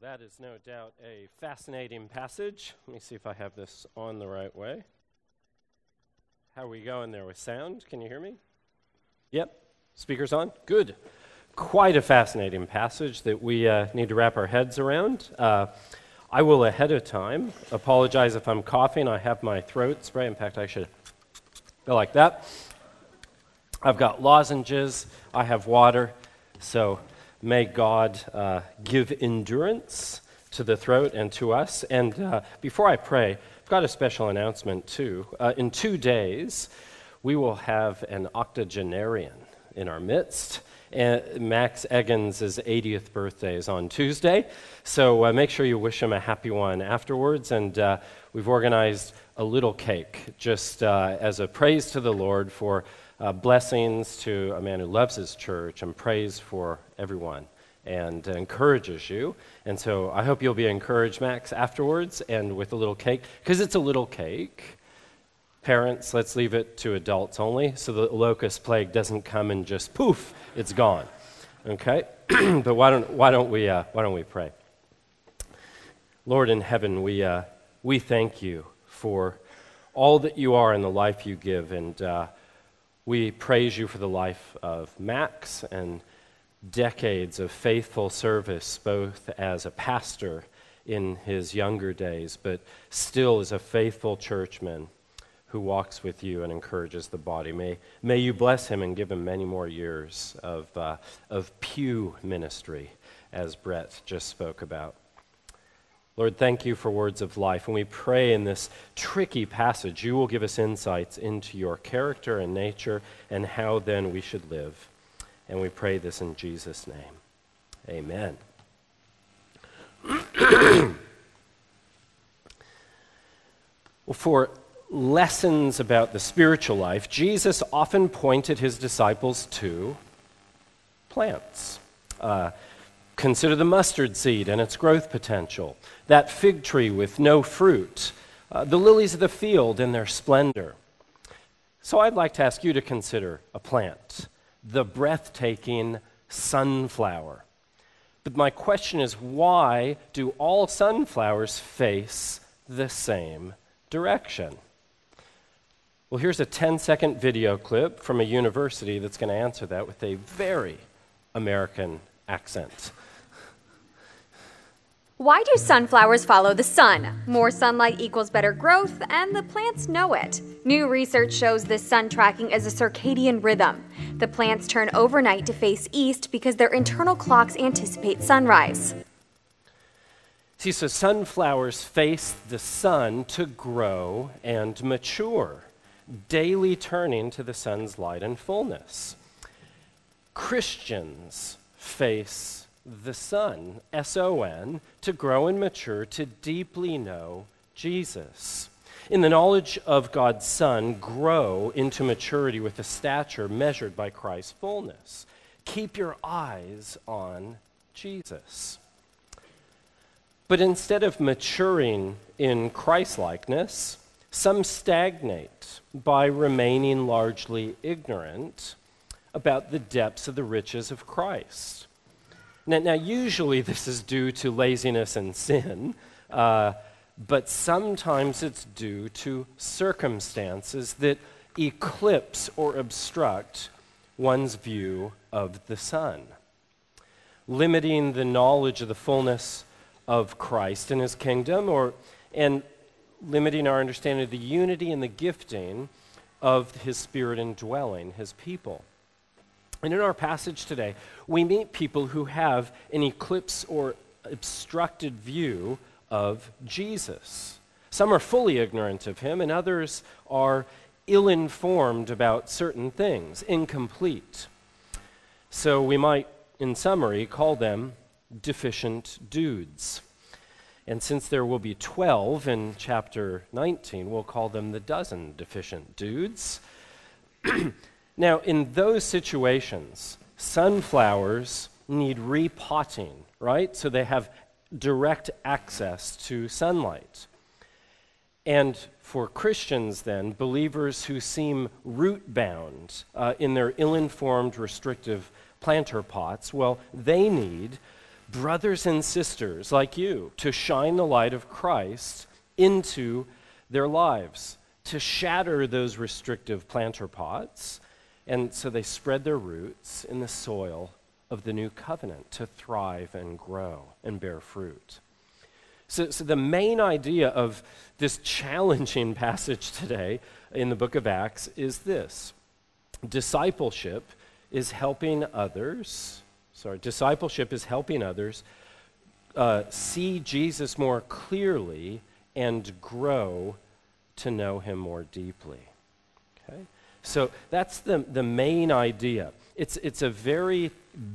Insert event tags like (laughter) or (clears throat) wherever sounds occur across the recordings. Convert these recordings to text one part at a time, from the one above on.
Well, that is no doubt a fascinating passage. Let me see if I have this on the right way. How are we going there with sound? Can you hear me? Yep. Speakers on? Good. Quite a fascinating passage that we uh, need to wrap our heads around. Uh, I will ahead of time apologize if I'm coughing. I have my throat spray. In fact, I should go like that. I've got lozenges, I have water, so may God uh, give endurance to the throat and to us. And uh, before I pray, I've got a special announcement too. Uh, in two days, we will have an octogenarian in our midst. And Max Eggins' 80th birthday is on Tuesday, so uh, make sure you wish him a happy one afterwards. And uh, we've organized a little cake just uh, as a praise to the Lord for uh, blessings to a man who loves his church and prays for everyone and encourages you. And so I hope you'll be encouraged, Max, afterwards and with a little cake, because it's a little cake. Parents, let's leave it to adults only so the locust plague doesn't come and just poof, it's gone. Okay? (clears throat) but why don't, why, don't we, uh, why don't we pray? Lord in heaven, we, uh, we thank you for all that you are and the life you give. And uh, we praise you for the life of Max and decades of faithful service, both as a pastor in his younger days, but still as a faithful churchman who walks with you and encourages the body. May, may you bless him and give him many more years of, uh, of pew ministry, as Brett just spoke about. Lord, thank you for words of life. And we pray in this tricky passage, you will give us insights into your character and nature and how then we should live. And we pray this in Jesus' name. Amen. (clears throat) well, for lessons about the spiritual life, Jesus often pointed his disciples to plants. Uh, Consider the mustard seed and its growth potential, that fig tree with no fruit, uh, the lilies of the field in their splendor. So I'd like to ask you to consider a plant, the breathtaking sunflower. But my question is why do all sunflowers face the same direction? Well, here's a 10 second video clip from a university that's going to answer that with a very American accent. Why do sunflowers follow the sun? More sunlight equals better growth, and the plants know it. New research shows this sun tracking is a circadian rhythm. The plants turn overnight to face east because their internal clocks anticipate sunrise. See, so sunflowers face the sun to grow and mature, daily turning to the sun's light and fullness. Christians face the Son, S O N, to grow and mature to deeply know Jesus. In the knowledge of God's Son, grow into maturity with a stature measured by Christ's fullness. Keep your eyes on Jesus. But instead of maturing in Christlikeness, some stagnate by remaining largely ignorant about the depths of the riches of Christ. Now, now usually this is due to laziness and sin, uh, but sometimes it's due to circumstances that eclipse or obstruct one's view of the Son, limiting the knowledge of the fullness of Christ and his kingdom, or, and limiting our understanding of the unity and the gifting of his spirit indwelling his people. And in our passage today, we meet people who have an eclipse or obstructed view of Jesus. Some are fully ignorant of him, and others are ill informed about certain things, incomplete. So we might, in summary, call them deficient dudes. And since there will be 12 in chapter 19, we'll call them the dozen deficient dudes. (clears throat) Now, in those situations, sunflowers need repotting, right? So they have direct access to sunlight. And for Christians, then, believers who seem root bound uh, in their ill informed, restrictive planter pots, well, they need brothers and sisters like you to shine the light of Christ into their lives, to shatter those restrictive planter pots. And so they spread their roots in the soil of the new covenant to thrive and grow and bear fruit. So, so the main idea of this challenging (laughs) passage today in the book of Acts is this discipleship is helping others, sorry, discipleship is helping others uh, see Jesus more clearly and grow to know him more deeply. So that's the, the main idea. It's, it's a very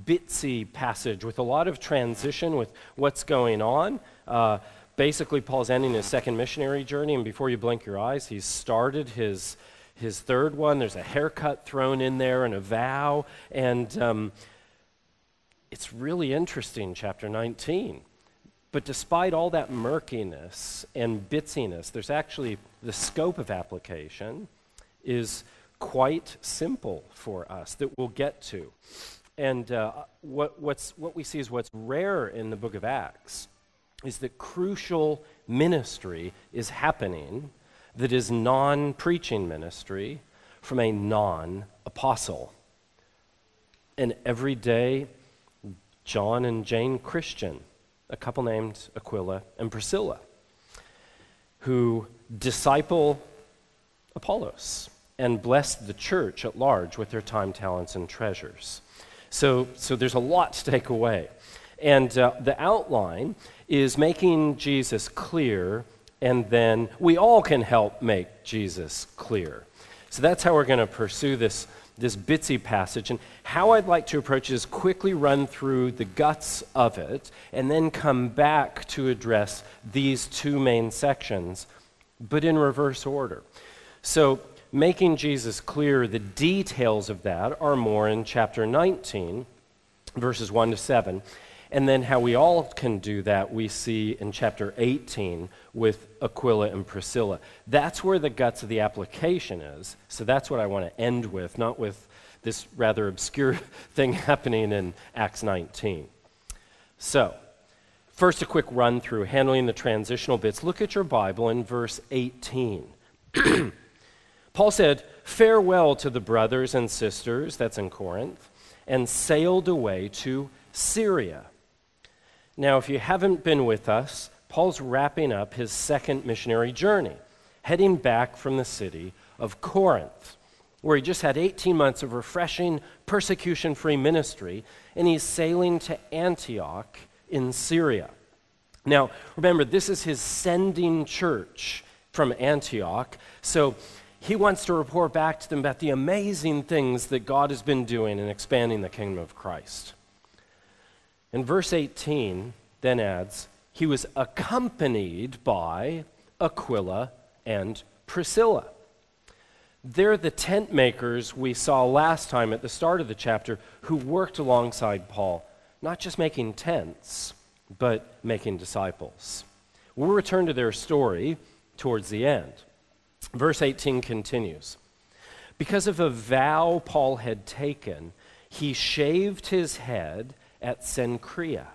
bitsy passage with a lot of transition with what's going on. Uh, basically, Paul's ending his second missionary journey, and before you blink your eyes, he's started his, his third one. There's a haircut thrown in there and a vow. And um, it's really interesting, chapter 19. But despite all that murkiness and bitsiness, there's actually the scope of application is quite simple for us that we'll get to. And uh, what, what's, what we see is what's rare in the book of Acts is that crucial ministry is happening that is non preaching ministry from a non apostle. An everyday John and Jane Christian, a couple named Aquila and Priscilla, who disciple Apollos and bless the church at large with their time, talents, and treasures. So, so there's a lot to take away. And uh, the outline is making Jesus clear, and then we all can help make Jesus clear. So that's how we're going to pursue this, this bitsy passage. And how I'd like to approach it is quickly run through the guts of it, and then come back to address these two main sections, but in reverse order. So making Jesus clear, the details of that are more in chapter 19, verses 1 to 7. And then how we all can do that, we see in chapter 18 with Aquila and Priscilla. That's where the guts of the application is. So that's what I want to end with, not with this rather obscure (laughs) thing happening in Acts 19. So, first, a quick run through handling the transitional bits. Look at your Bible in verse 18. (clears throat) Paul said, Farewell to the brothers and sisters, that's in Corinth, and sailed away to Syria. Now, if you haven't been with us, Paul's wrapping up his second missionary journey, heading back from the city of Corinth, where he just had 18 months of refreshing, persecution free ministry, and he's sailing to Antioch in Syria. Now, remember, this is his sending church from Antioch, so he wants to report back to them about the amazing things that God has been doing in expanding the kingdom of Christ. And verse 18 then adds, he was accompanied by Aquila and Priscilla. They're the tent makers we saw last time at the start of the chapter who worked alongside Paul, not just making tents, but making disciples. We'll return to their story towards the end. Verse 18 continues Because of a vow Paul had taken, he shaved his head at Cenchrea.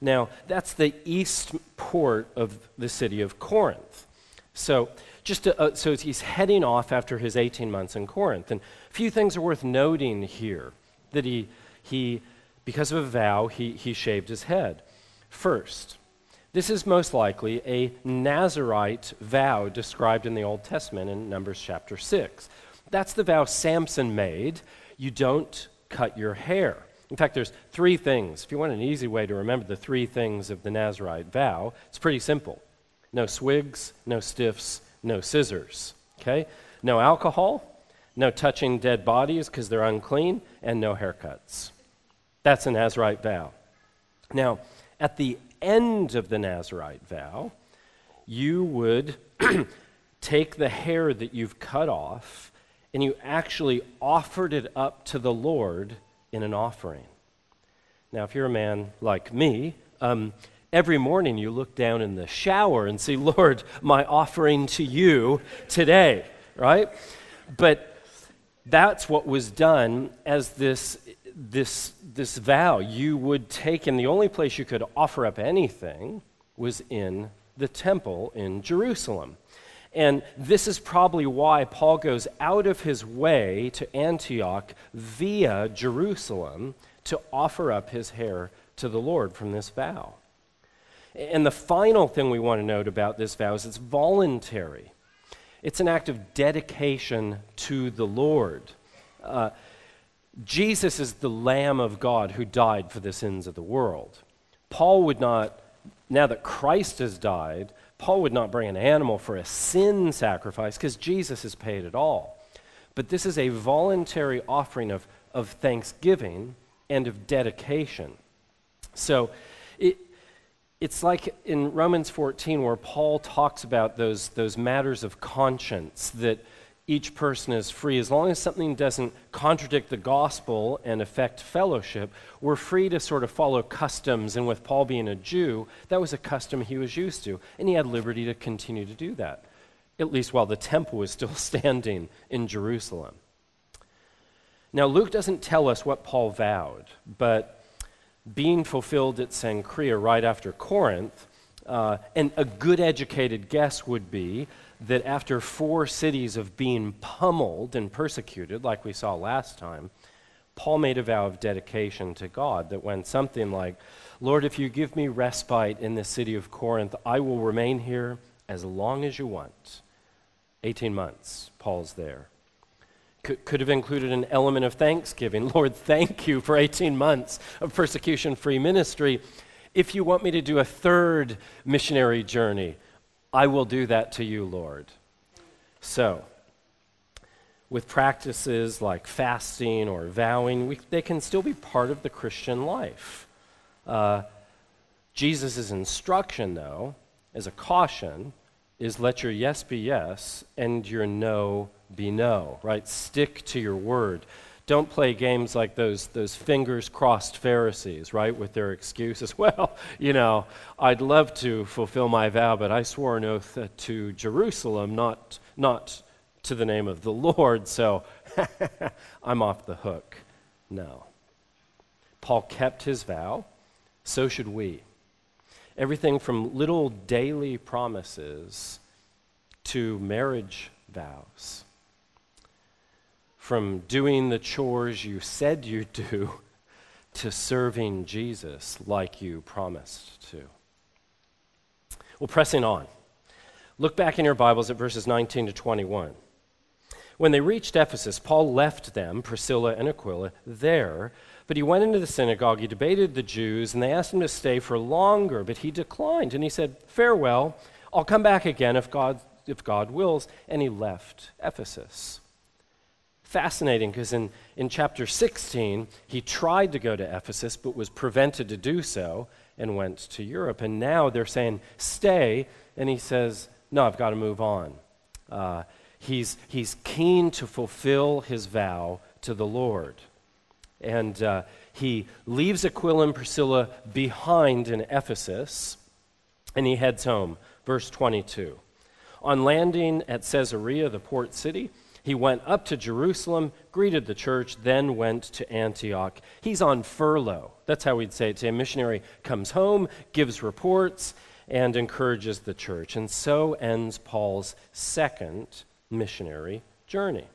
Now, that's the east port of the city of Corinth. So, just to, uh, so he's heading off after his 18 months in Corinth. And a few things are worth noting here that he, he because of a vow, he, he shaved his head. First, this is most likely a Nazarite vow described in the Old Testament in Numbers chapter 6. That's the vow Samson made. You don't cut your hair. In fact, there's three things. If you want an easy way to remember the three things of the Nazarite vow, it's pretty simple no swigs, no stiffs, no scissors. Okay? No alcohol, no touching dead bodies because they're unclean, and no haircuts. That's a Nazarite vow. Now, at the end of the Nazarite vow, you would (clears throat) take the hair that you've cut off and you actually offered it up to the Lord in an offering. Now, if you're a man like me, um, every morning you look down in the shower and see, Lord, my offering to you today, right? But that's what was done as this, this this vow you would take, and the only place you could offer up anything was in the temple in Jerusalem. And this is probably why Paul goes out of his way to Antioch via Jerusalem to offer up his hair to the Lord from this vow. And the final thing we want to note about this vow is it's voluntary. It's an act of dedication to the Lord. Uh, Jesus is the Lamb of God who died for the sins of the world. Paul would not, now that Christ has died, Paul would not bring an animal for a sin sacrifice because Jesus has paid it all. But this is a voluntary offering of, of thanksgiving and of dedication. So it, it's like in Romans 14 where Paul talks about those, those matters of conscience that each person is free. As long as something doesn't contradict the gospel and affect fellowship, we're free to sort of follow customs. And with Paul being a Jew, that was a custom he was used to. And he had liberty to continue to do that, at least while the temple was still (laughs) standing in Jerusalem. Now, Luke doesn't tell us what Paul vowed, but being fulfilled at Cenchrea right after Corinth, uh, and a good educated guess would be that after four cities of being pummeled and persecuted, like we saw last time, Paul made a vow of dedication to God that when something like, Lord, if you give me respite in the city of Corinth, I will remain here as long as you want. 18 months, Paul's there. Could, could have included an element of thanksgiving. (laughs) Lord, thank you for 18 months of persecution free ministry. If you want me to do a third missionary journey, I will do that to you, Lord. So, with practices like fasting or vowing, we, they can still be part of the Christian life. Uh, Jesus' instruction, though, as a caution, is let your yes be yes and your no be no, right? Stick to your word. Don't play games like those, those fingers crossed Pharisees, right, with their excuses. (laughs) Well, you know, I'd love to fulfill my vow, but I swore an oath uh, to Jerusalem, not, not to the name of the Lord, so (laughs) I'm off the hook. No. Paul kept his vow, so should we. Everything from little daily promises to marriage vows from doing the chores you said you'd do to serving Jesus like you promised to. Well, pressing on. Look back in your Bibles at verses 19 to 21. When they reached Ephesus, Paul left them, Priscilla and Aquila, there, but he went into the synagogue. He debated the Jews, and they asked him to stay for longer, but he declined. And he said, Farewell, I'll come back again if God, if God wills. And he left Ephesus fascinating because in, in chapter 16, he tried to go to Ephesus but was prevented to do so and went to Europe. And now they're saying, stay. And he says, no, I've got to move on. Uh, he's, he's keen to fulfill his vow to the Lord. And uh, he leaves Aquila and Priscilla behind in Ephesus and he heads home. Verse 22. On landing at Caesarea, the port city, he went up to Jerusalem, greeted the church, then went to Antioch. He's on furlough. That's how we'd say it today. A missionary comes home, gives reports, and encourages the church. And so ends Paul's second missionary journey.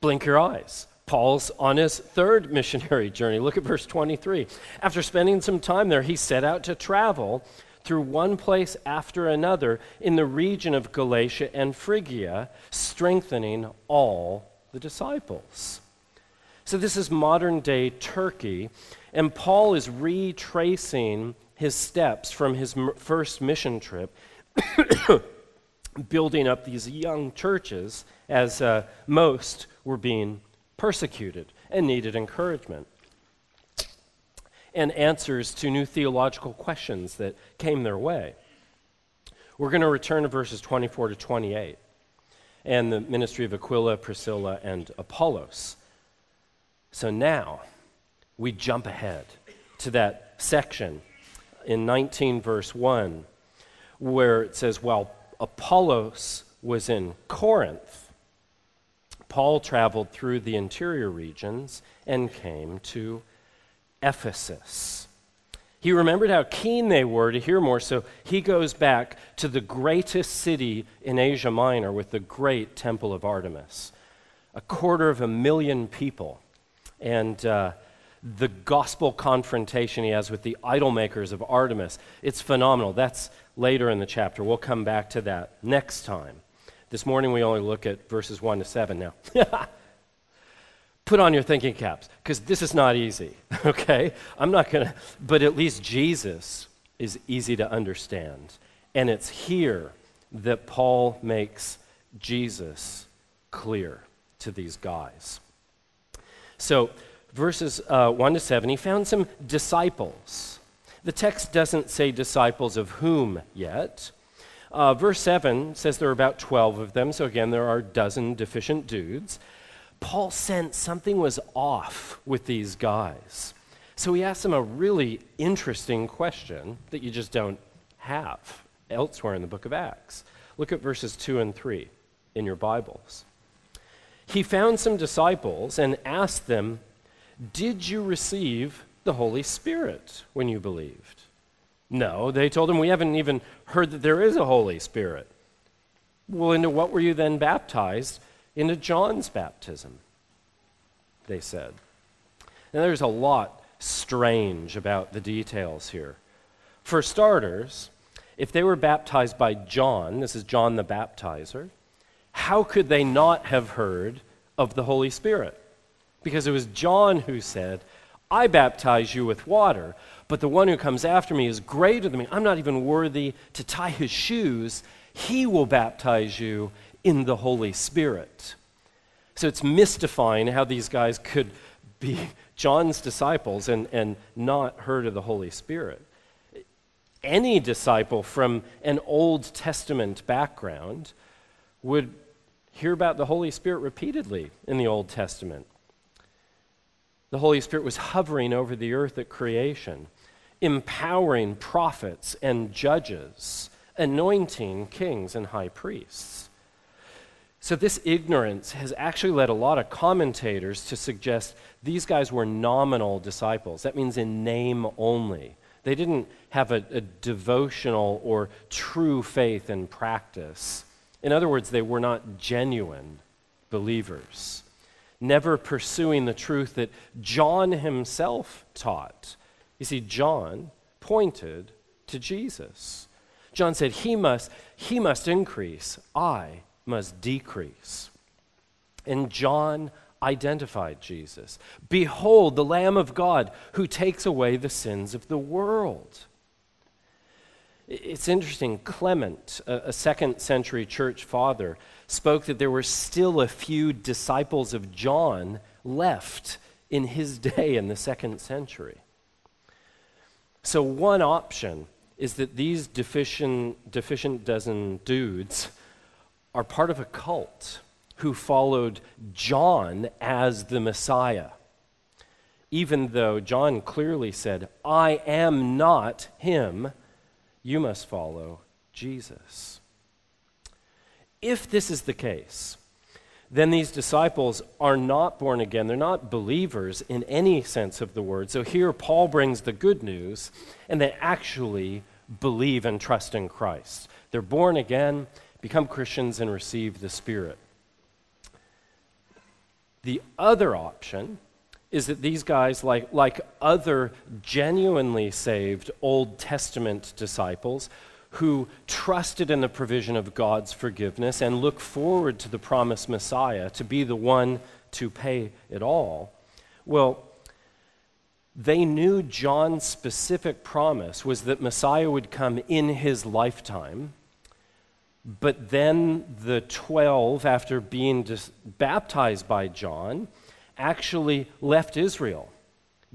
Blink your eyes. Paul's on his third missionary journey. Look at verse 23. After spending some time there, he set out to travel through one place after another in the region of Galatia and Phrygia, strengthening all the disciples. So, this is modern day Turkey, and Paul is retracing his steps from his m- first mission trip, (coughs) building up these young churches as uh, most were being persecuted and needed encouragement and answers to new theological questions that came their way. We're going to return to verses 24 to 28 and the ministry of Aquila, Priscilla, and Apollos. So now we jump ahead to that section in 19, verse 1, where it says, While Apollos was in Corinth, Paul traveled through the interior regions and came to Ephesus. He remembered how keen they were to hear more, so he goes back to the greatest city in Asia Minor with the great Temple of Artemis. A quarter of a million people. And uh, the gospel confrontation he has with the idol makers of Artemis. It's phenomenal. That's later in the chapter. We'll come back to that next time. This morning we only look at verses 1 to 7 now. (laughs) Put on your thinking caps, because this is not easy, (laughs) okay? I'm not going to, but at least Jesus is easy to understand. And it's here that Paul makes Jesus clear to these guys. So, verses uh, 1 to 7, he found some disciples. The text doesn't say disciples of whom yet. Uh, verse 7 says there are about 12 of them, so again, there are a dozen deficient dudes. Paul sensed something was off with these guys. So he asked them a really interesting question that you just don't have elsewhere in the book of Acts. Look at verses 2 and 3 in your Bibles. He found some disciples and asked them, did you receive the Holy Spirit when you believed? No, they told him, We haven't even heard that there is a Holy Spirit. Well, into what were you then baptized? Into John's baptism, they said. And there's a lot strange about the details here. For starters, if they were baptized by John, this is John the baptizer, how could they not have heard of the Holy Spirit? Because it was John who said, I baptize you with water, but the one who comes after me is greater than me. I'm not even worthy to tie his shoes. He will baptize you in the Holy Spirit. So it's mystifying how these guys could be (laughs) John's disciples and, and not heard of the Holy Spirit. Any disciple from an Old Testament background would hear about the Holy Spirit repeatedly in the Old Testament. The Holy Spirit was hovering over the earth at creation, empowering prophets and judges, anointing kings and high priests. So, this ignorance has actually led a lot of commentators to suggest these guys were nominal disciples. That means in name only. They didn't have a, a devotional or true faith in practice. In other words, they were not genuine believers never pursuing the truth that John himself taught. You see, John pointed to Jesus. John said, He must, he must increase, I must decrease. And John identified Jesus. Behold, the Lamb of God who takes away the sins of the world. It's interesting, Clement, a, second century church father, spoke that there were still a few disciples of John left in his day in the second century. So, one option is that these deficient, deficient dozen dudes are part of a cult who followed John as the Messiah. Even though John clearly said, I am not him, you must follow Jesus. If this is the case, then these disciples are not born again. They're not believers in any sense of the word. So here, Paul brings the good news, and they actually believe and trust in Christ. They're born again, become Christians, and receive the Spirit. The other option is that these guys, like, like other genuinely saved Old Testament disciples, who trusted in the provision of God's forgiveness and look forward to the promised Messiah to be the one to pay it all, well, they knew John's specific promise was that Messiah would come in his lifetime. But then the 12, after being dis- baptized by John, actually left Israel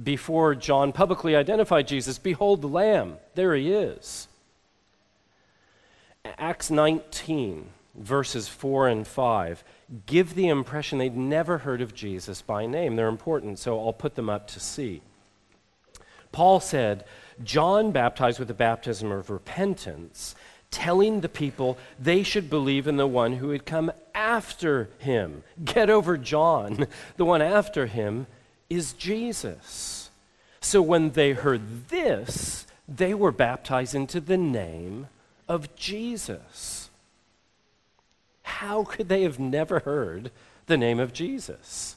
before John publicly identified Jesus. Behold the Lamb, there he is. Acts 19, verses 4 and 5, give the impression they'd never heard of Jesus by name. They're important, so I'll put them up to see. Paul said, John baptized with the baptism of repentance, telling the people they should believe in the one who had come after him. Get over John. The one after him is Jesus. So when they heard this, they were baptized into the name of Jesus. How could they have never heard the name of Jesus?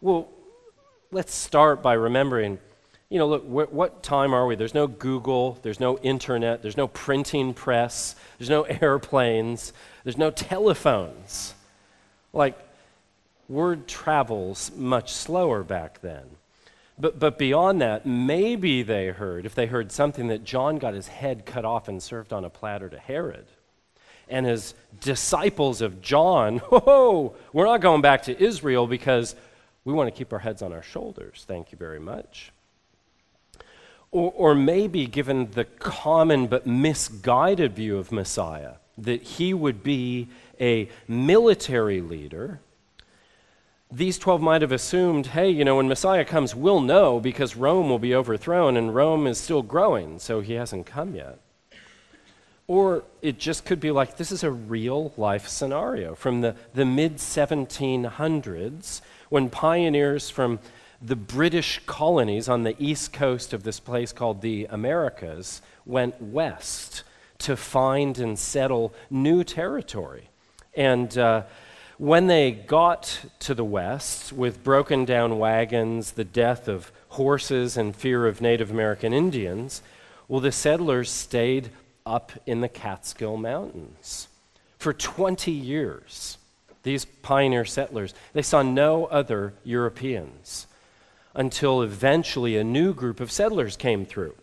Well, let's start by remembering you know, look, wh- what time are we? There's no Google, there's no internet, there's no printing press, there's no (laughs) airplanes, there's no telephones. Like, word travels much slower back then. But, but beyond that, maybe they heard, if they heard something, that John got his head cut off and served on a platter to Herod. And his disciples of John, (laughs) whoa, we're not going back to Israel because we want to keep our heads on our shoulders. Thank you very much. Or, or maybe, given the common but misguided view of Messiah, that he would be a military leader, these 12 might have assumed hey, you know, when Messiah comes, we'll know because Rome will be overthrown and Rome is still growing, so he hasn't come yet. Or it just could be like this is a real life scenario from the, the mid 1700s when pioneers from the British colonies on the east coast of this place called the Americas went west to find and settle new territory. And uh, when they got to the west with broken down wagons, the death of horses, and fear of Native American Indians, well, the settlers stayed up in the Catskill Mountains for 20 years. These pioneer settlers, they saw no other Europeans until eventually a new group of settlers came through.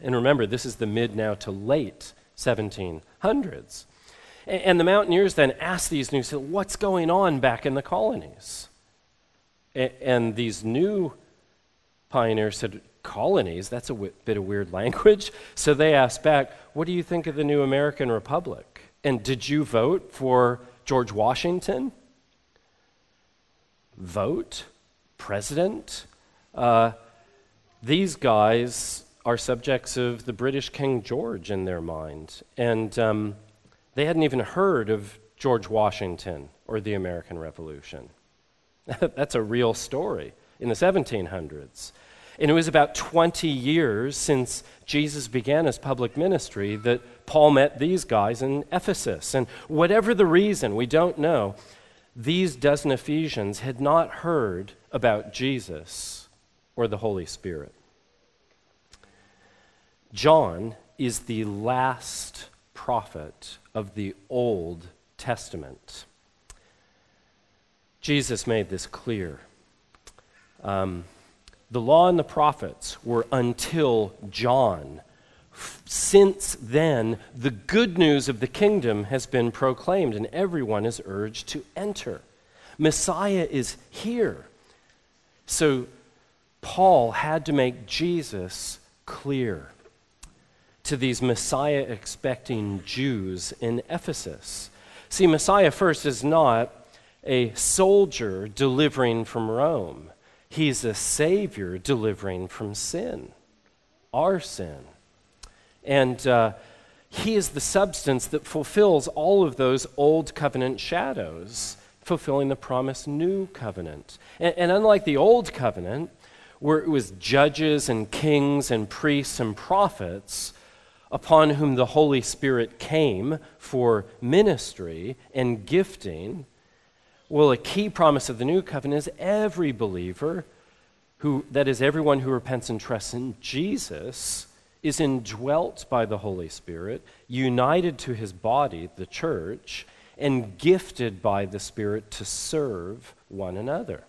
And remember, this is the mid now to late 1700s. And the mountaineers then asked these new settlers, What's going on back in the colonies? And these new pioneers said, Colonies? That's a bit of weird (laughs) language. So they asked back, What do you think of the new American Republic? And did you vote for George Washington? Vote? President. Uh, these guys are subjects of the British King George in their mind. And um, they hadn't even heard of George Washington or the American Revolution. (laughs) That's a real story in the 1700s. And it was about 20 years since Jesus began his public ministry that Paul met these guys in Ephesus. And whatever the reason, we don't know, these dozen Ephesians had not heard about Jesus or the Holy Spirit. John is the last prophet of the Old Testament. Jesus made this clear. Um, the law and the prophets were until John. Since then, the good news of the kingdom has been proclaimed, and everyone is urged to enter. Messiah is here. So Paul had to make Jesus clear to these Messiah expecting Jews in Ephesus. See, Messiah first is not a soldier delivering from Rome, he's a savior delivering from sin, our sin. And uh, he is the substance that fulfills all of those old covenant shadows fulfilling the promised new covenant. And, and, unlike the old covenant, where it was judges and kings and priests and prophets upon whom the Holy Spirit came for ministry and gifting, well, a key promise of the new covenant is every believer, who, that is, everyone who repents and trusts in Jesus, is indwelt by the Holy Spirit, united to his body, the church, and gifted by the Spirit to serve one another.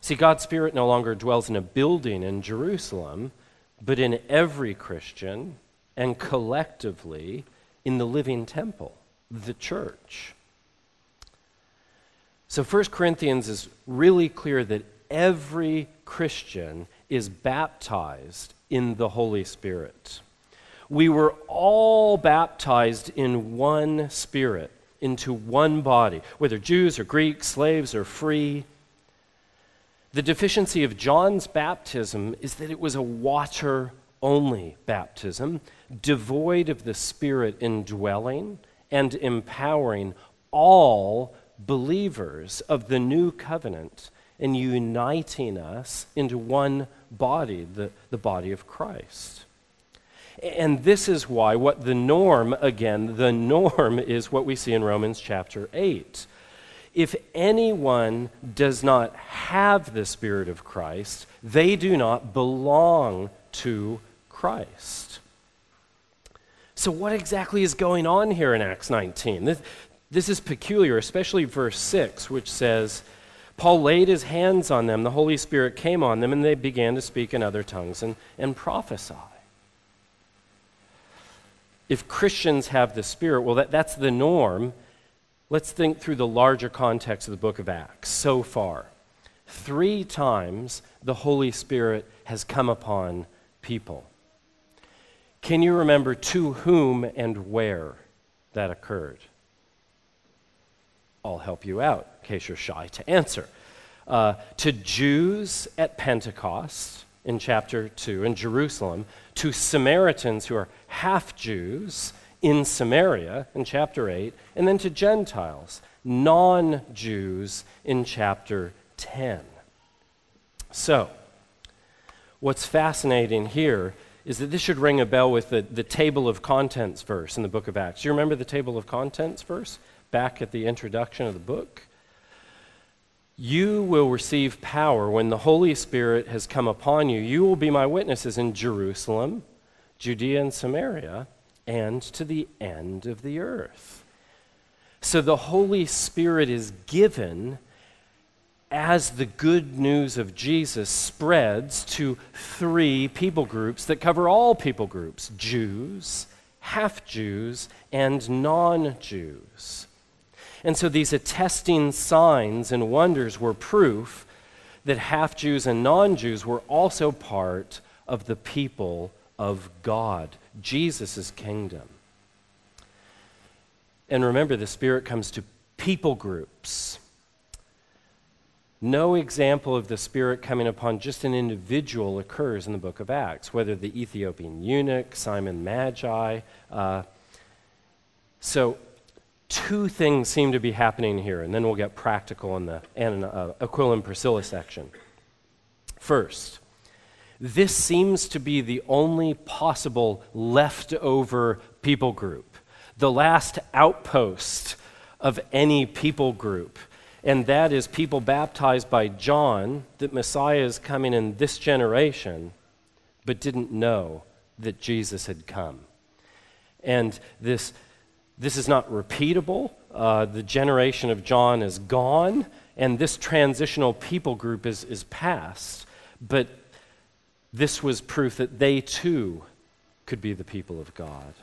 See, God's Spirit no longer dwells in a building in Jerusalem, but in every Christian and collectively in the living temple, the church. So 1 Corinthians is really clear that every Christian is baptized in the Holy Spirit we were all baptized in one spirit, into one body, whether Jews or Greeks, slaves or free. The deficiency of John's baptism is that it was a water only baptism, devoid of the Spirit indwelling and empowering all believers of the new covenant and uniting us into one body, the, the body of Christ. And this is why what the norm, again, the norm (laughs) is what we see in Romans chapter 8. If anyone does not have the Spirit of Christ, they do not belong to Christ. So, what exactly is going on here in Acts 19? This, this is peculiar, especially verse 6, which says, Paul laid his hands on them, the Holy Spirit came on them, and they began to speak in other tongues and, and prophesy. If Christians have the Spirit, well, that, that's the norm. Let's think through the larger context of the book of Acts so far. Three times the Holy Spirit has come upon people. Can you remember to whom and where that occurred? I'll help you out in case you're shy to answer. Uh, to Jews at Pentecost in chapter 2 in Jerusalem, to Samaritans who are half Jews in Samaria in chapter 8, and then to Gentiles, non Jews in chapter 10. So, what's fascinating here is that this should ring a bell with the, the table of contents verse in the book of Acts. Do you remember the table of contents verse? Back at the introduction of the book. You will receive power when the Holy Spirit has come upon you. You will be my witnesses in Jerusalem, Judea, and Samaria, and to the end of the earth. So the Holy Spirit is given as the good news of Jesus spreads to three people groups that cover all people groups Jews, half Jews, and non Jews. And so these attesting signs and wonders were proof that half Jews and non Jews were also part of the people of God, Jesus' kingdom. And remember, the Spirit comes to people groups. No example of the Spirit coming upon just an individual occurs in the book of Acts, whether the Ethiopian eunuch, Simon Magi. Uh, so two things seem to be happening here, and then we'll get practical in the uh, Aquila and Priscilla section. First, this seems to be the only possible leftover people group, the last outpost of any people group. And that is people baptized by John, that Messiah is coming in this generation, but didn't know that Jesus had come. And this this is not repeatable. Uh, the generation of John is gone, and this transitional people group is, is past. But this was proof that they too could be the people of God.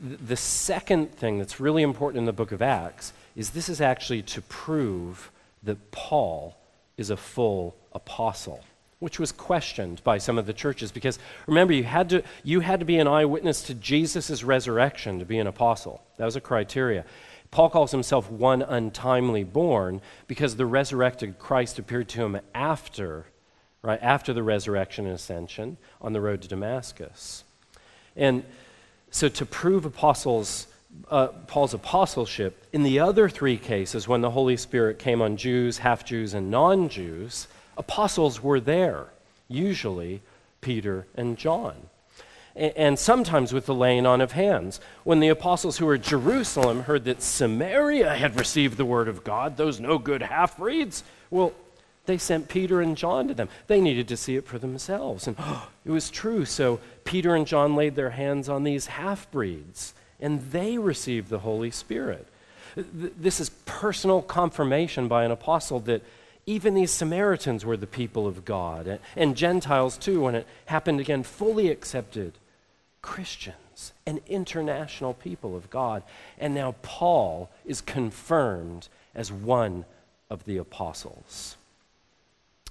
The second thing that's really important in the book of Acts is this is actually to prove that Paul is a full apostle which was questioned by some of the churches. Because remember you had to you had to be an eyewitness to jesus' resurrection to be an apostle. That was a criteria. Paul calls himself one untimely born because the resurrected christ appeared to him after right after the resurrection and ascension on the road to damascus. And so to prove apostles uh, paul's apostleship in the other three cases when the holy spirit came on jews half jews and non-jews apostles were there, usually Peter and John. And sometimes with the laying on of hands. When the apostles who were at Jerusalem heard that Samaria had received the word of God, those no good half breeds, well, they sent Peter and John to them. They needed to see it for themselves. And oh, (gasps) it was true. So Peter and John laid their hands on these half breeds, and they received the Holy Spirit. This is personal confirmation by an apostle that even these Samaritans were the people of God, and, Gentiles too, when it happened again, fully accepted Christians, an international people of God. And now Paul is confirmed as one of the apostles.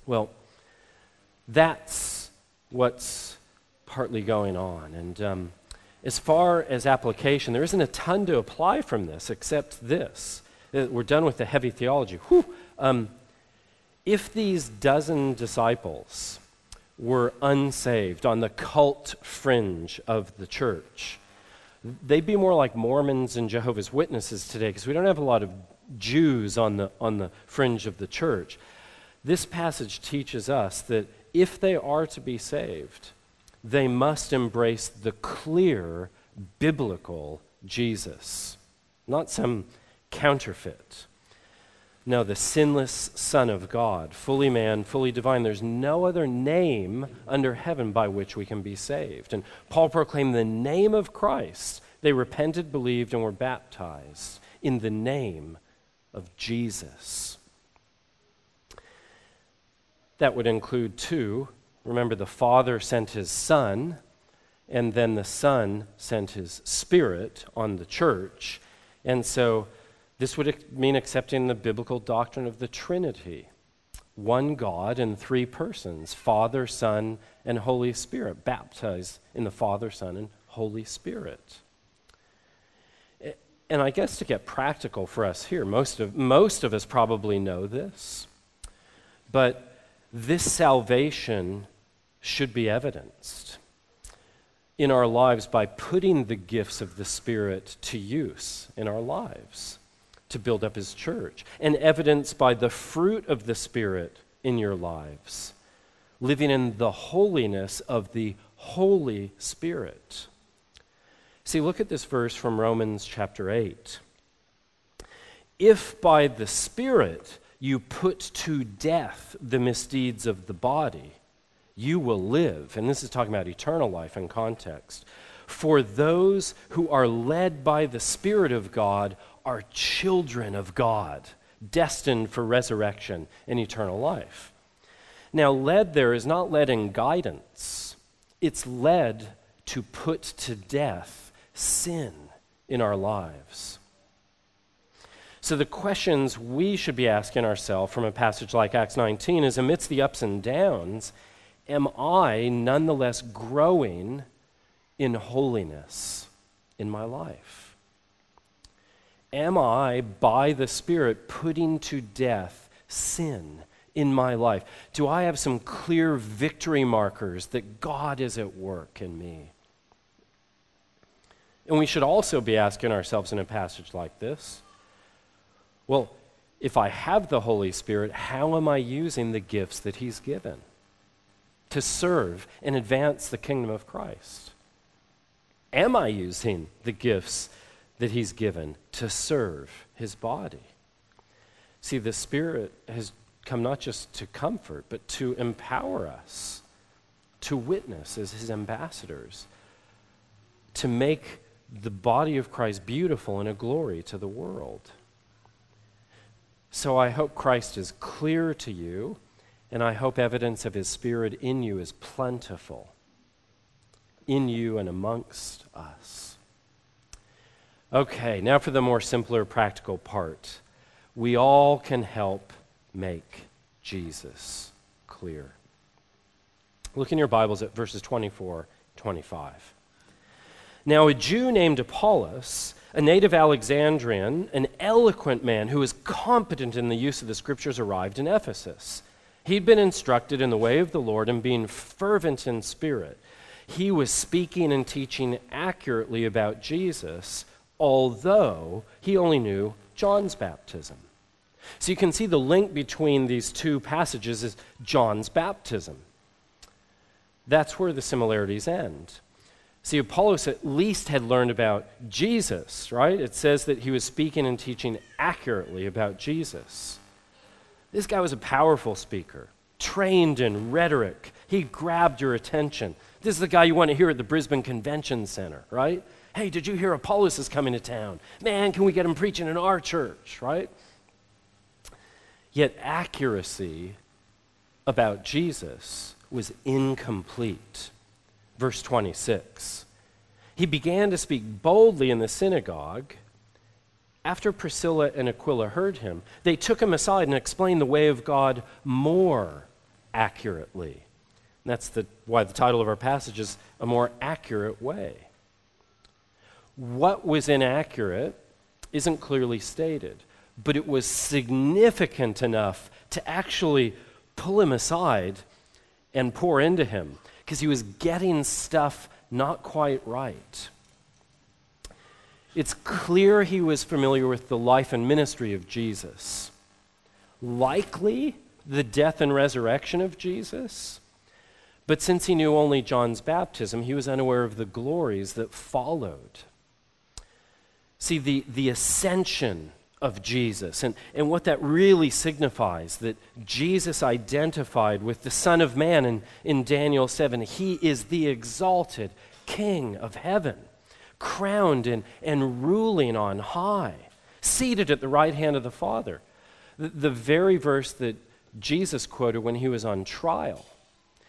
Well, that's what's partly going on. And um, as far as application, there isn't a ton to apply from this except this. Uh, we're done with the heavy theology. Whew. Um, if these dozen disciples were unsaved on the cult fringe of the church, they'd be more like Mormons and Jehovah's Witnesses today because we don't have a lot of Jews on the, on the fringe of the church. This passage teaches us that if they are to be saved, they must embrace the clear biblical Jesus, not some counterfeit. No, the sinless Son of God, fully man, fully divine. There's no other name under heaven by which we can be saved. And Paul proclaimed the name of Christ. They repented, believed, and were baptized in the name of Jesus. That would include two. Remember, the Father sent his Son, and then the Son sent his Spirit on the church. And so this would mean accepting the biblical doctrine of the Trinity one God in three persons Father, Son, and Holy Spirit, baptized in the Father, Son, and Holy Spirit. And I guess to get practical for us here, most of, most of us probably know this, but this salvation should be evidenced in our lives by putting the gifts of the Spirit to use in our lives to build up his church, and evidenced by the fruit of the Spirit in your lives, living in the holiness of the Holy Spirit. See, look at this verse from Romans chapter 8. If by the Spirit you put to death the misdeeds of the body, you will live. And this is talking about eternal life in context. For those who are led by the Spirit of God are children of God, destined for resurrection and eternal life. Now, led there is not led in guidance, it's led to put to death sin in our lives. So, the questions we should be asking ourselves from a passage like Acts 19 is amidst the ups and downs, am I nonetheless growing in holiness in my life? Am I, by the Spirit, putting to death sin in my life? Do I have some clear victory markers that God is at work in me? And we should also be asking ourselves in a passage like this well, if I have the Holy Spirit, how am I using the gifts that He's given to serve and advance the kingdom of Christ? Am I using the gifts that he's given to serve his body. See, the Spirit has come not just to comfort, but to empower us, to witness as his ambassadors, to make the body of Christ beautiful and a glory to the world. So I hope Christ is clear to you, and I hope evidence of his Spirit in you is plentiful, in you and amongst us. Okay, now for the more simpler practical part. We all can help make Jesus clear. Look in your Bibles at verses 24, 25. Now, a Jew named Apollos, a native Alexandrian, an eloquent man who was competent in the use of the scriptures, arrived in Ephesus. He'd been instructed in the way of the Lord and being fervent in spirit. He was speaking and teaching accurately about Jesus although he only knew John's baptism. So you can see the link between these two passages is John's baptism. That's where the similarities end. See, Apollos at least had learned about Jesus, right? It says that he was speaking and teaching accurately about Jesus. This guy was a powerful speaker, trained in rhetoric. He grabbed your attention. This is the guy you want to hear at the Brisbane Convention Center, right? Hey, did you hear Apollos is coming to town? Man, can we get him preaching in our church, right? Yet accuracy about Jesus was incomplete. Verse 26. He began to speak boldly in the synagogue. After Priscilla and Aquila heard him, they took him aside and explained the way of God more accurately. That's the, why the title of our passage is A More Accurate Way what was inaccurate isn't clearly stated, but it was significant enough to actually pull him aside and pour into him because he was getting stuff not quite right. It's clear he was familiar with the life and ministry of Jesus. Likely the death and resurrection of Jesus. But since he knew only John's baptism, he was unaware of the glories that followed. See, the, the ascension of Jesus and, and what that really signifies that Jesus identified with the Son of Man in, in Daniel 7. He is the exalted King of heaven, crowned and, and ruling on high, seated at the right hand of the Father. The, the very verse that Jesus quoted when he was on trial.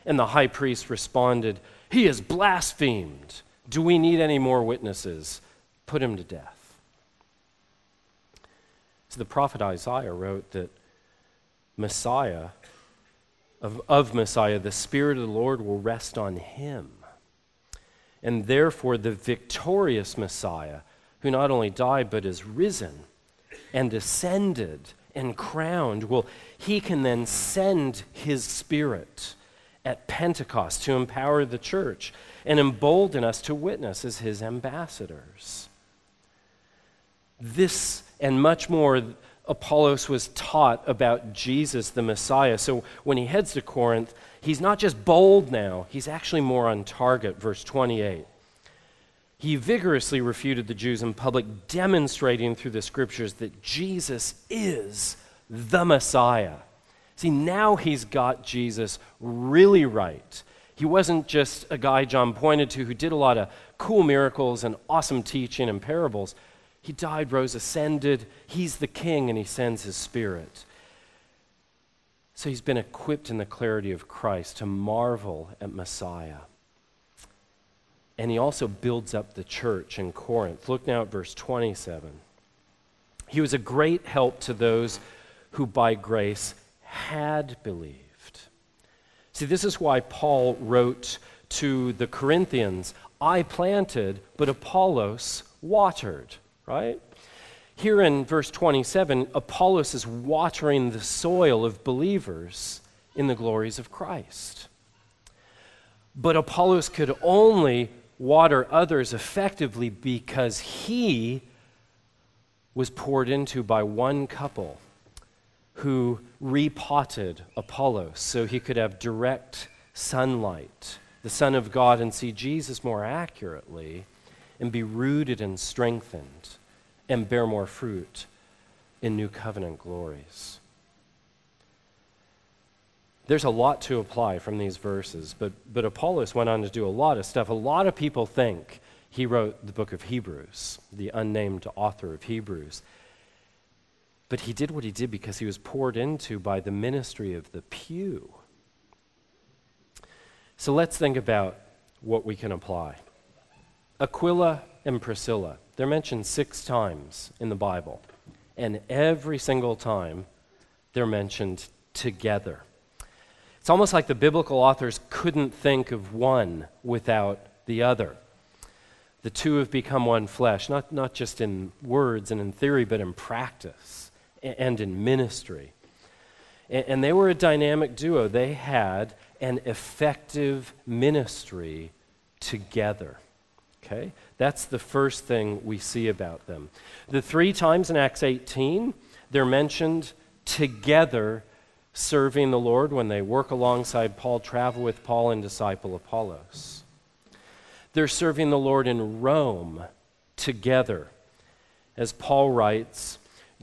And the high priest responded, He has blasphemed. Do we need any more witnesses? Put him to death. So the prophet Isaiah wrote that Messiah, of, of Messiah, the Spirit of the Lord will rest on him. And therefore, the victorious Messiah, who not only died but is risen and ascended and crowned, well, he can then send his Spirit at Pentecost to empower the church and embolden us to witness as his ambassadors. This and much more Apollos was taught about Jesus the Messiah. So when he heads to Corinth, he's not just bold now, he's actually more on target. Verse 28. He vigorously refuted the Jews in public, demonstrating through the scriptures that Jesus is the Messiah. See, now he's got Jesus really right. He wasn't just a guy John pointed to who did a lot of cool miracles and awesome teaching and parables. He died, rose, ascended. He's the king, and he sends his spirit. So he's been equipped in the clarity of Christ to marvel at Messiah. And he also builds up the church in Corinth. Look now at verse 27. He was a great help to those who by grace had believed. See, this is why Paul wrote to the Corinthians I planted, but Apollos watered right? Here in verse 27, Apollos is watering the soil of believers in the glories of Christ. But Apollos could only water others effectively because he was poured into by one couple who repotted Apollos so he could have direct sunlight, the Son of God, and see Jesus more accurately and be rooted and strengthened and bear more fruit in new covenant glories. There's a lot to apply from these verses, but, but Apollos went on to do a lot of stuff. A lot of people think he wrote the book of Hebrews, the unnamed author of Hebrews. But he did what he did because he was poured into by the ministry of the pew. So let's think about what we can apply. Aquila and Priscilla. They're mentioned six times in the Bible, and every single time they're mentioned together. It's almost like the biblical authors couldn't think of one without the other. The two have become one flesh, not, not just in words and in theory, but in practice and in ministry. And, they were a dynamic duo. They had an effective ministry together. Okay? That's the first thing we see about them. The three times in Acts 18, they're mentioned together serving the Lord when they work alongside Paul, travel with Paul, and disciple Apollos. They're serving the Lord in Rome together. As Paul writes,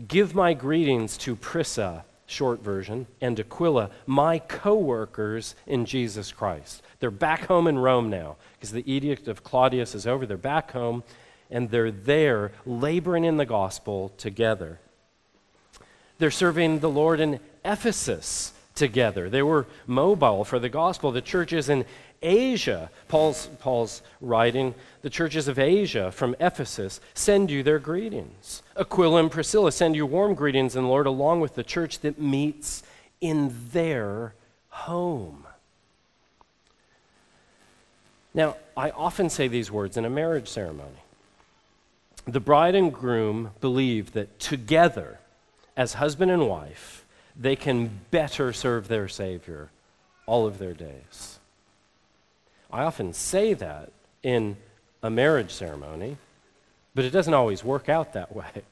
Give my greetings to Prisca, short version, and Aquila, my co workers in Jesus Christ. They're back home in Rome now because the edict of Claudius is over. They're back home and they're there laboring in the gospel together. They're serving the Lord in Ephesus together. They were mobile for the gospel. The churches in Asia, Paul's, Paul's writing, the churches of Asia from Ephesus send you their greetings. Aquila and Priscilla send you warm greetings in the Lord along with the church that meets in their home. Now, I often say these words in a marriage ceremony. The bride and groom believe that together, as husband and wife, they can better serve their Savior all of their days. I often say that in a marriage ceremony, but it doesn't always work out that way.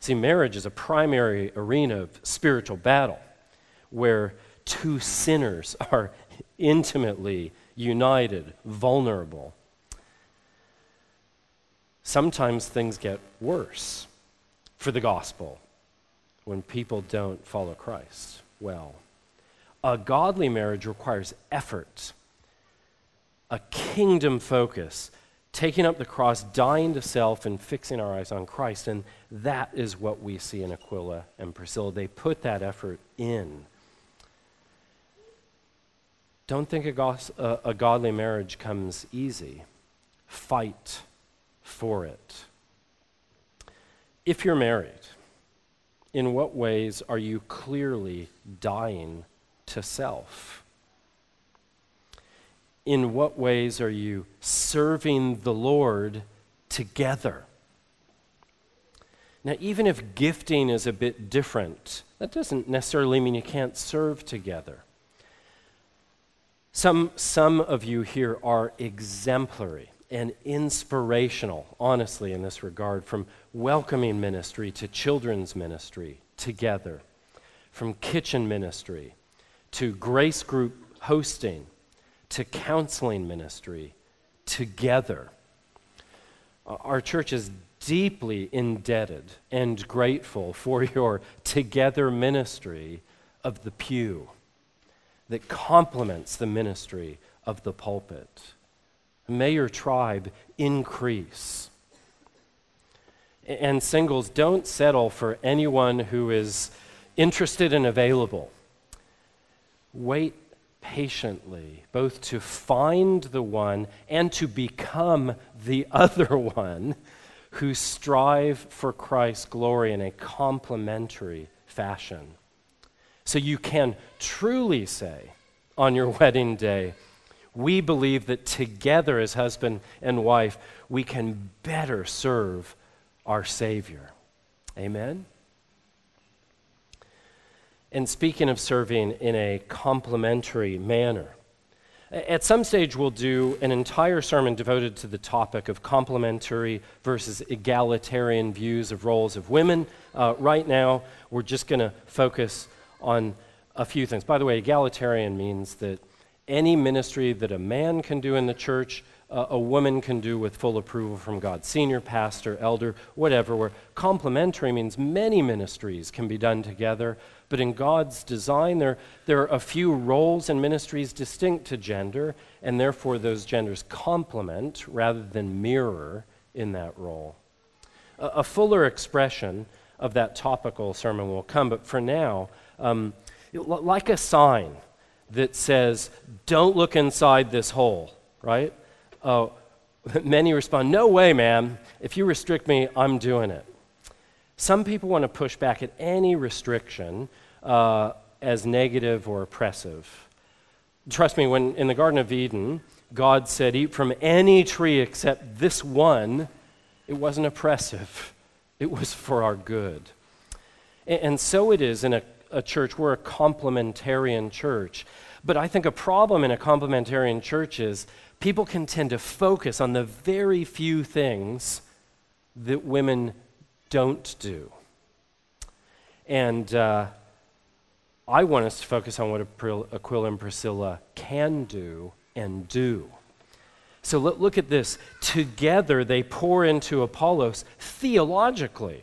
See, marriage is a primary arena of spiritual battle where two sinners are (laughs) intimately united, vulnerable. Sometimes things get worse for the gospel when people don't follow Christ well. A godly marriage requires effort, a kingdom focus, taking up the cross, dying to self, and fixing our eyes on Christ. And that is what we see in Aquila and Priscilla. They put that effort in. Don't think a, a, a godly marriage comes easy. Fight for it. If you're married, in what ways are you clearly dying to self? In what ways are you serving the Lord together? Now, even if gifting is a bit different, that doesn't necessarily mean you can't serve together. Some, some of you here are exemplary and inspirational, honestly, in this regard, from welcoming ministry to children's ministry together, from kitchen ministry to grace group hosting to counseling ministry together. Uh, our church is deeply indebted and grateful for your together ministry of the pew that complements the ministry of the pulpit. May your tribe increase. And singles, don't settle for anyone who is interested and available. Wait patiently, both to find the one and to become the (laughs) other one who strive for Christ's glory in a complementary fashion. So you can truly say on your (laughs) wedding day, we believe that together as husband and wife, we can better serve our Savior. Amen? And speaking of serving in a complementary manner, at some stage, we'll do an entire sermon devoted to the topic of complementary versus egalitarian views of roles of women. Uh, right now, we're just going to focus on a few things. By the way, egalitarian means that any ministry that a man can do in the church, uh, a woman can do with full approval from God. Senior pastor, elder, whatever. Where complementary means many ministries can be done together, but in God's design, there, there are a few roles and ministries distinct to gender, and therefore those genders complement rather than mirror in that role. A, a fuller expression of that topical sermon will come, but for now, um, like a sign that says, Don't look inside this hole, right? Uh, (laughs) many respond, No way, man. If you restrict me, I'm doing it. Some people want to push back at any restriction uh, as negative or oppressive. Trust me, when in the Garden of Eden, God said, Eat from any tree except this one, it wasn't oppressive, (laughs) it was for our good. And, and so it is in a a church, we're a complementarian church. But I think a problem in a complementarian church is people can tend to focus on the very few things that women don't do. And uh, I want us to focus on what Aquila and Priscilla can do and do. So look, look at this. Together, they pour into Apollos theologically.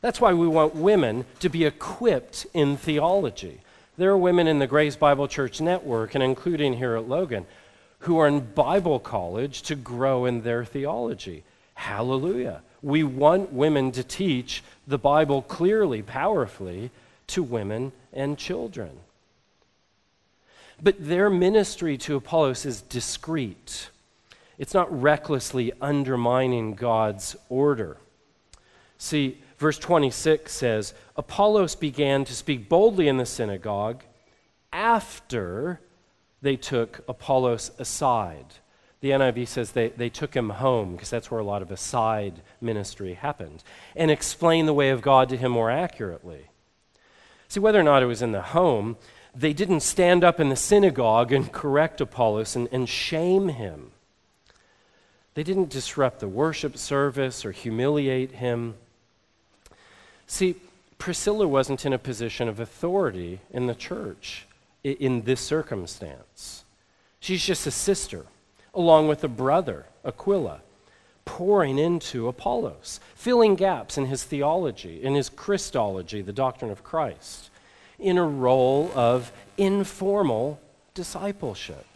That's why we want women to be equipped in theology. There are women in the Grace Bible Church Network, and including here at Logan, who are in Bible college to grow in their theology. Hallelujah. We want women to teach the Bible clearly, powerfully to women and children. But their ministry to Apollos is discreet. It's not recklessly undermining God's order. See, Verse 26 says Apollos began to speak boldly in the synagogue after they took Apollos aside. The NIV says they, they took him home because that's where a lot of aside ministry happened and explained the way of God to him more accurately. See, whether or not it was in the home, They didn't stand up in the synagogue and correct Apollos and, and shame him. They didn't disrupt the worship service or humiliate him. See, Priscilla wasn't in a position of authority in the church in this circumstance. She's just a sister, along with a brother, Aquila, pouring into Apollos, filling gaps in his theology, in his Christology, the doctrine of Christ, in a role of informal discipleship.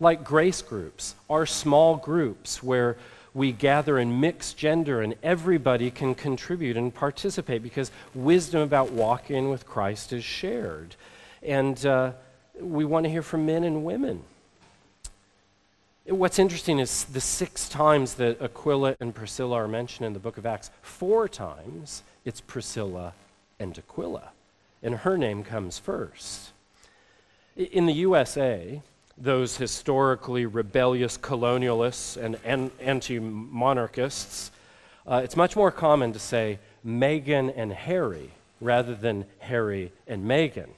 Like grace groups, are small groups where we gather in mixed gender and everybody can contribute and participate because wisdom about walking with Christ is shared. And uh, we want to hear from men and women. What's interesting is the six times that Aquila and Priscilla are mentioned in the book of Acts, four times it's Priscilla and Aquila, and her name comes first. In the USA, those historically rebellious colonialists and, and anti monarchists, uh, it's much more common to say Meghan and Harry rather than Harry and Meghan.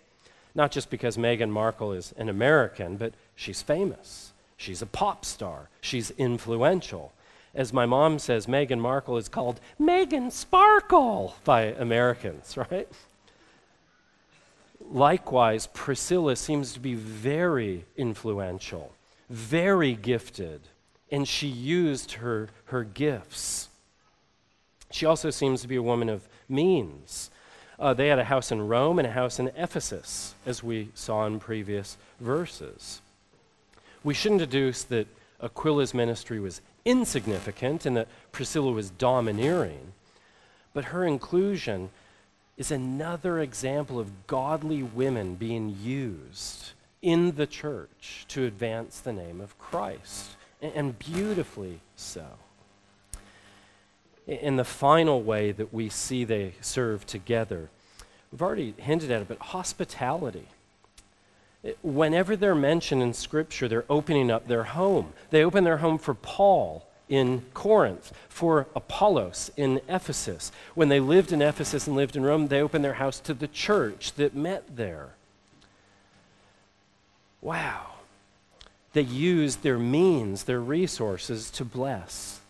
Not just because Meghan Markle is an American, but she's famous. She's a pop star. She's influential. As my mom says, Meghan Markle is called Meghan Sparkle by Americans, (laughs) right? Likewise, Priscilla seems to be very influential, very gifted, and she used her, her gifts. She also seems to be a woman of means. Uh, they had a house in Rome and a house in Ephesus, as we saw in previous verses. We shouldn't deduce that Aquila's ministry was insignificant and that Priscilla was domineering, but her inclusion is another example of godly women being used in the church to advance the name of Christ, and, and beautifully so. In the final way that we see they serve together, we've already hinted at it, but hospitality. Whenever they're mentioned in Scripture, they're opening up their home. They open their home for Paul in Corinth, for Apollos in Ephesus. When they lived in Ephesus and lived in Rome, they opened their house to the church that met there. Wow. They used their means, their resources to bless.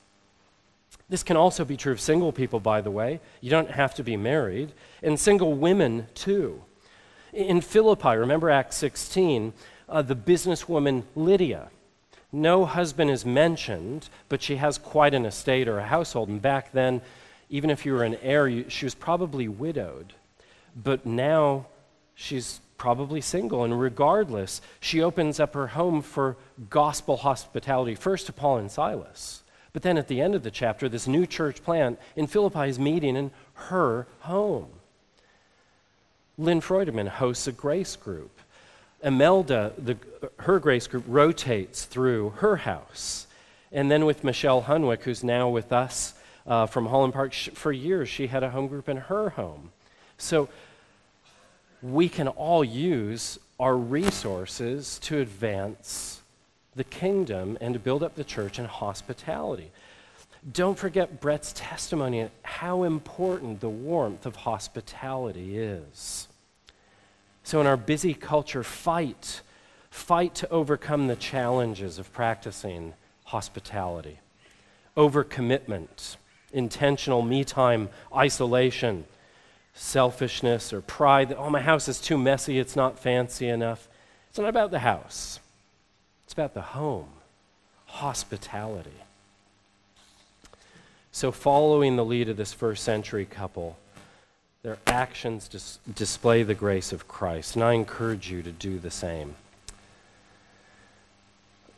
This can also be true of single people, by the way. You don't have to be married, and single women, too. In Philippi, remember Acts 16, uh, the businesswoman Lydia no husband is mentioned, but she has quite an estate or a household. And back then, even if you were an heir, you, she was probably widowed. But now she's probably single. And regardless, she opens up her home for gospel hospitality, first to Paul and Silas. But then at the end of the chapter, this new church plant in Philippi is meeting in her home. Lynn Freudemann hosts a grace group. Imelda, the, her grace group rotates through her house. And then with Michelle Hunwick, who's now with us uh, from Holland Park, for years she had a home group in her home. So we can all use our resources to advance the kingdom and to build up the church in hospitality. Don't forget Brett's testimony and how important the warmth of hospitality is. So, in our busy culture, fight. Fight to overcome the challenges of practicing hospitality, overcommitment, intentional me time isolation, selfishness or pride that, oh, my house is too messy, it's not fancy enough. It's not about the house, it's about the home, hospitality. So, following the lead of this first century couple, their actions dis- display the grace of Christ, and I encourage you to do the same.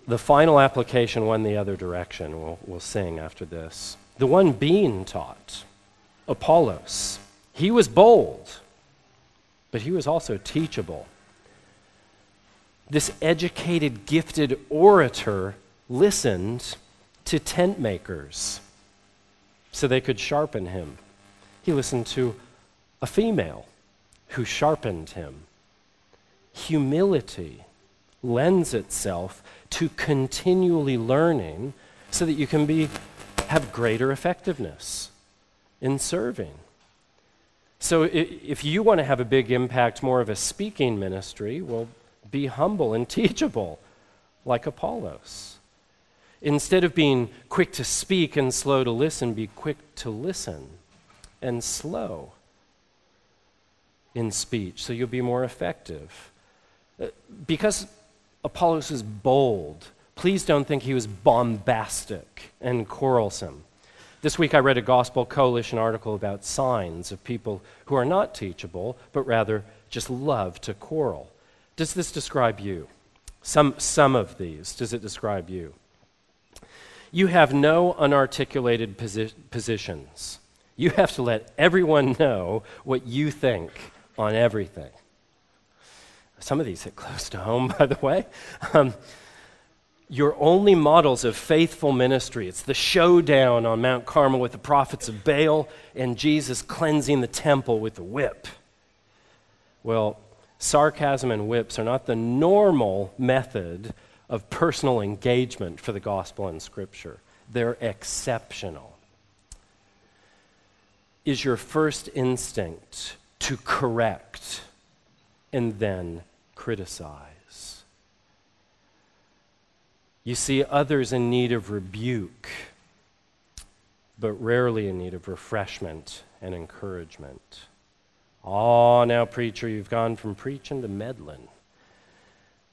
The final application went the other direction. We'll, we'll sing after this. The one being taught, Apollos, he was bold, but he was also teachable. This educated, gifted orator listened to tent makers so they could sharpen him. He listened to a female who sharpened him. Humility lends itself to continually learning so that you can be, have greater effectiveness in serving. So if you want to have a big impact, more of a speaking ministry, well, be humble and (laughs) teachable, like Apollos. Instead of being quick to speak and slow to listen, be quick to listen and slow in speech, so you'll be more effective. Uh, Because Apollos is bold, please don't think he was bombastic and quarrelsome. This week I read a Gospel Coalition article about signs of people who are not teachable, but rather just love to quarrel. Does this describe you? Some, some of these, does it describe you? You have no unarticulated posi- positions. You have to let everyone know what you think on everything. Some of these hit close to home, (laughs) by the way. Um, your only models of faithful ministry. It's the showdown on Mount Carmel with the prophets of Baal and Jesus cleansing the temple with the whip. Well, sarcasm and whips are not the normal method of personal engagement for the gospel and scripture, they're exceptional. Is your first instinct to correct and then criticize? You see others in need of rebuke, but rarely in need of refreshment and encouragement. Oh, now, preacher, you've gone from preaching to meddling.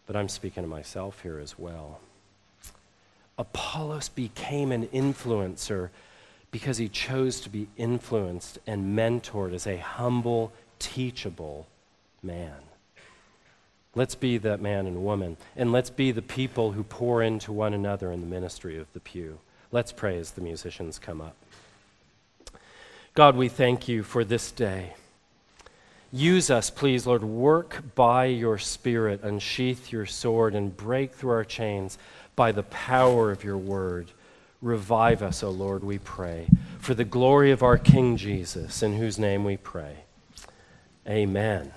But I'm speaking to myself here as well. Apollos became an influencer because he chose to be influenced and mentored as a humble, teachable man. Let's be that man and woman, and let's be the people who pour into one another in the ministry of the pew. Let's pray as the musicians come up. God, we thank you for this day. Use us, please, Lord. Work by your Spirit, unsheath your sword, and break through our chains by the power of your word. Revive us, O Lord, we pray, for the glory of our King Jesus, in whose name we pray. Amen.